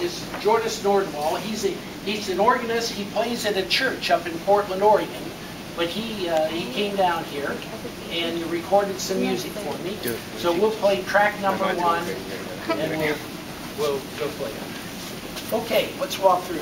is Jonas Nordwall. He's a, he's an organist. He plays at a church up in Portland, Oregon. But he, uh, he came down here and he recorded some music for me. So we'll play track number one and we'll, we'll go play it. Okay, let's walk through.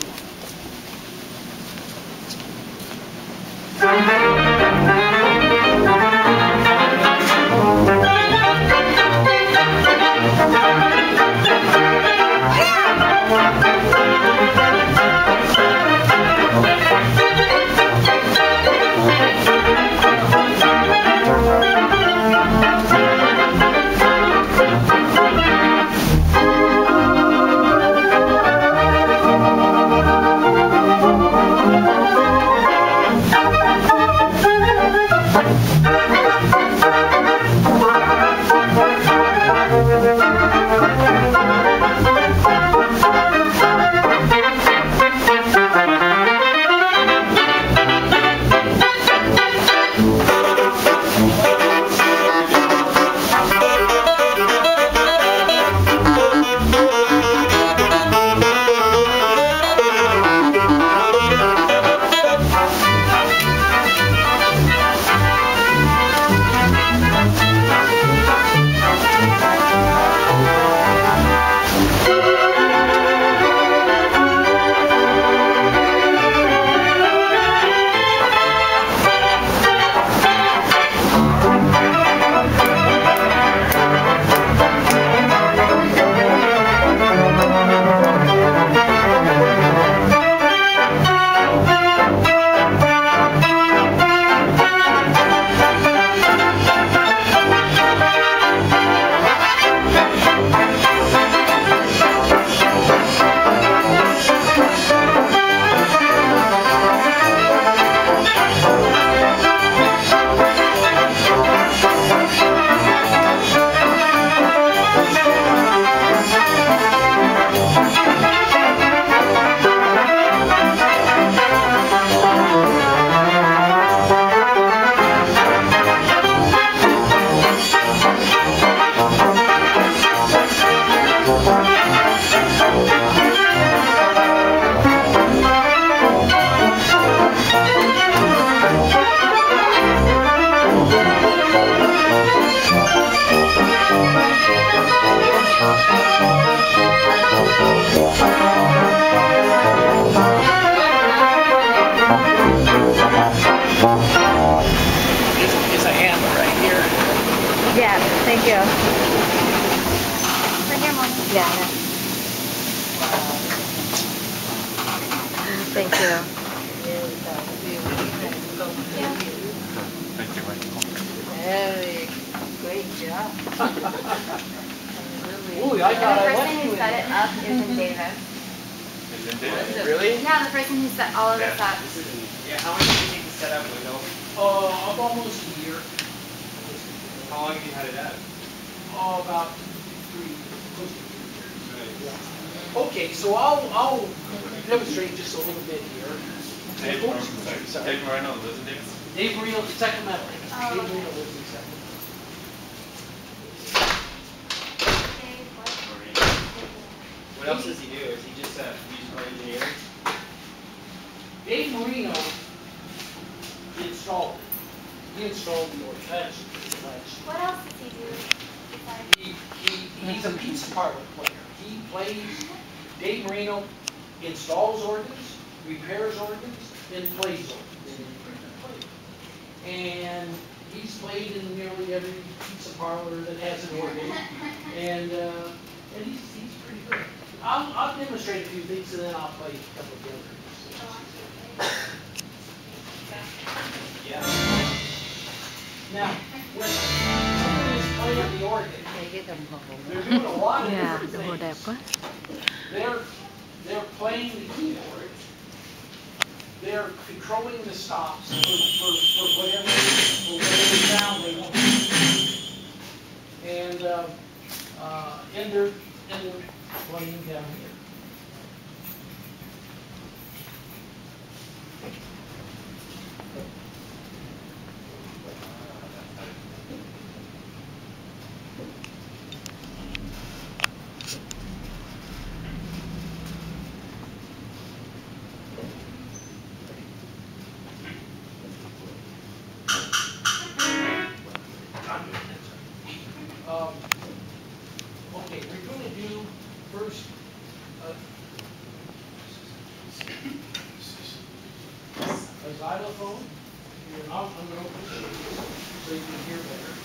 Thank you. Very great job. Ooh, I The thought I person who set it up is in Davis. Really? Yeah, the person who set all of this up. Yeah, how long did it take to set up Windows? Oh, I'm almost a year. How long have you had it up? Oh, about three, close to three years. Okay, so I'll, I'll demonstrate just a little bit here. Dave, Oops, sorry, sorry. Dave Moreno lives in Davis? Dave Reel, Sacramento. Oh, Dave okay. Lives in Sacramento. What else does he do? Is he just a musical engineer? Dave Marino installed it. He installed the organ. That's. What else does he do besides? He, he, he's a piece parlor player. He plays, Dave Marino installs organs, repairs organs, and plays organs. And he's played in nearly every pizza parlor that has an organ. And, uh, and he's, he's pretty good. I'll, I'll demonstrate a few things and then I'll play a couple of the others. Yeah. Now, when quá. They're, they're playing the keyboard. They're controlling the stops for, for, for whatever, for whatever sound they want. And, uh, uh, and they're, and they're playing down here. A xylophone, here, I'm, I'm open so you can hear better.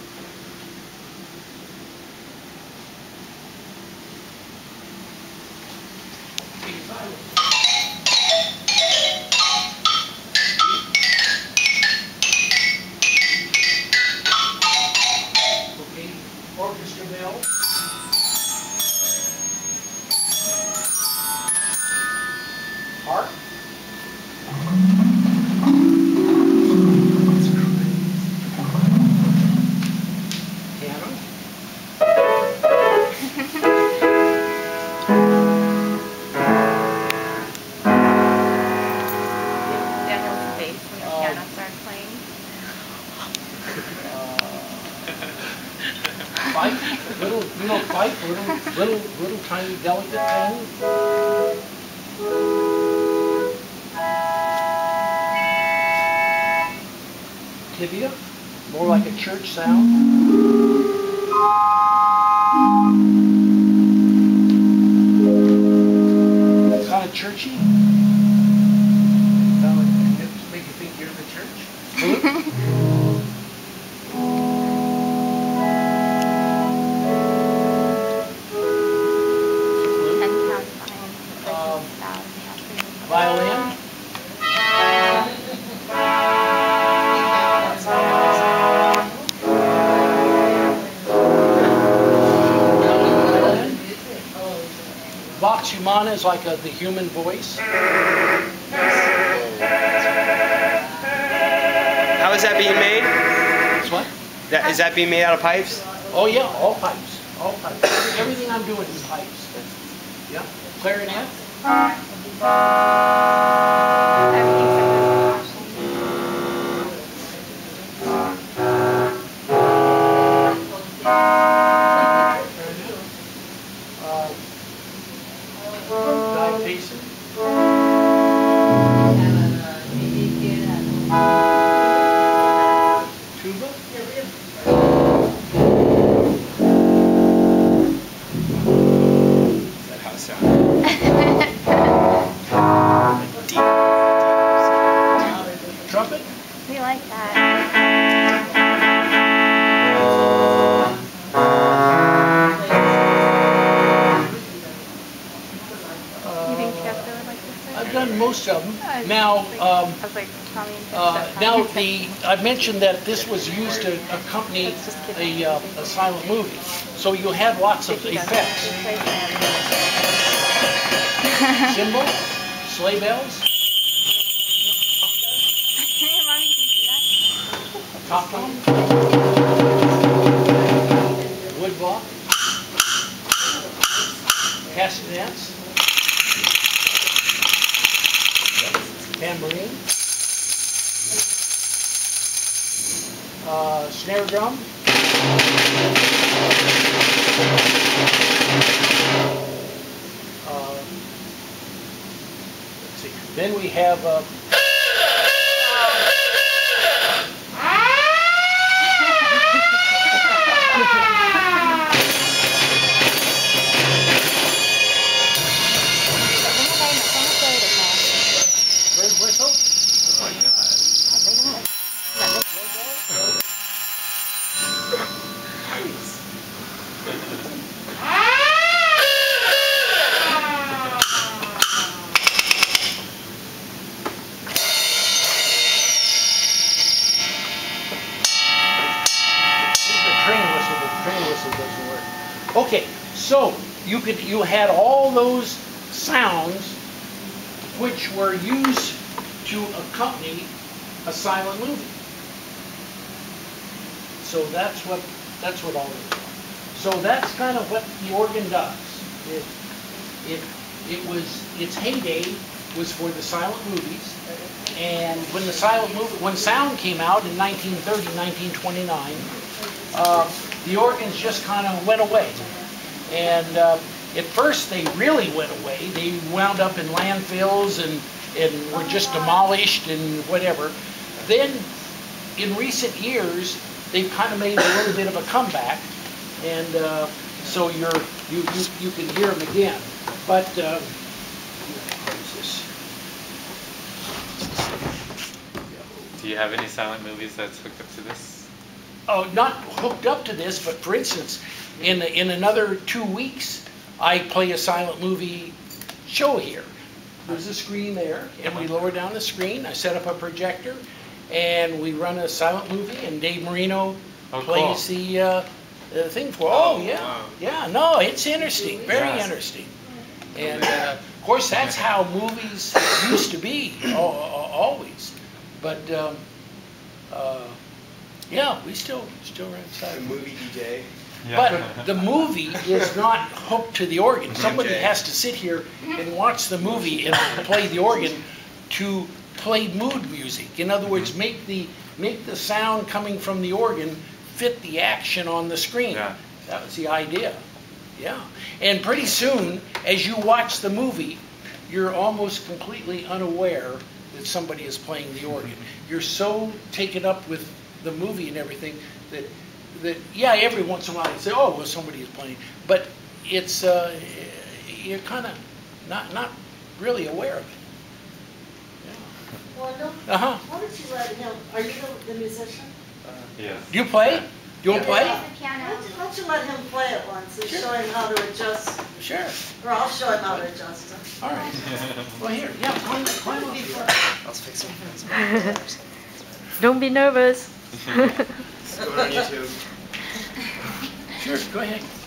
Daniel's when the playing. Little, little, little, little tiny delicate thing. Tibia, more like a church sound. Humana is like a, the human voice. How is that being made? It's what? That, is that being made out of pipes? Oh yeah, all pipes, all pipes. Everything I'm doing is pipes. Yeah. Clarinet. Everything's like this. Uh, diapason. Tuba. Is that how it sounds? Deep. Trumpet. We like that. Most of them. Now, um, I was like, Tommy and Uh, Now, the, I mentioned that this was used to accompany a, uh, a silent movie. So you had lots of effects. Cymbal, sleigh bells, Mommy, can you see that? top tom, wood block, castanets, tambourine, uh, snare drum, uh, then we have, Okay, so you could, you had all those sounds which were used to accompany a silent movie. So that's what, that's what all this is. So that's kind of what the organ does. It, it, it was, its heyday was for the silent movies. And when the silent movie, when sound came out in 1930, 1929, uh, the organs just kind of went away. And uh, at first, they really went away. They wound up in landfills and, and were just demolished and whatever. Then, in recent years, they've kind of made a little bit of a comeback. And uh, so you're, you, you, you can hear them again. But, uh? Do you have any silent movies that's hooked up to this? Oh, not hooked up to this, but for instance, in, in another two weeks, I play a silent movie show here. There's a screen there, and we lower down the screen, I set up a projector, and we run a silent movie, and Dave Marino Oh, plays cool. the, uh, the thing for, oh, Oh, yeah, wow. yeah, no, it's interesting, very Yes. interesting. And, uh, of course, that's how movies used to be, al- al- always. But, um, uh, yeah, we still, still run The silent movie DJ. but the movie is not hooked to the organ. Mm-hmm. Somebody Okay. has to sit here and watch the movie and play the organ to play mood music. In other words, mm-hmm. make the, make the sound coming from the organ fit the action on the screen. Yeah. That was the idea. Yeah. And pretty soon, as you watch the movie, you're almost completely unaware that somebody is playing the organ. Mm-hmm. You're so taken up with the movie and everything that, that, yeah, every once in a while you say, oh, well, somebody is playing. But it's, uh, you're kind of not, not really aware of it. Wendell, Uh-huh. why don't you let him, are you the- the musician? Yes. Do you play? Do You want to play? Why don't you- why don't you let him play it once and show him how to adjust, Sure. or I'll show him how to adjust it. All right. Well, here, yeah, climb, climb up here. Don't be nervous. Go on YouTube. Sure, go ahead.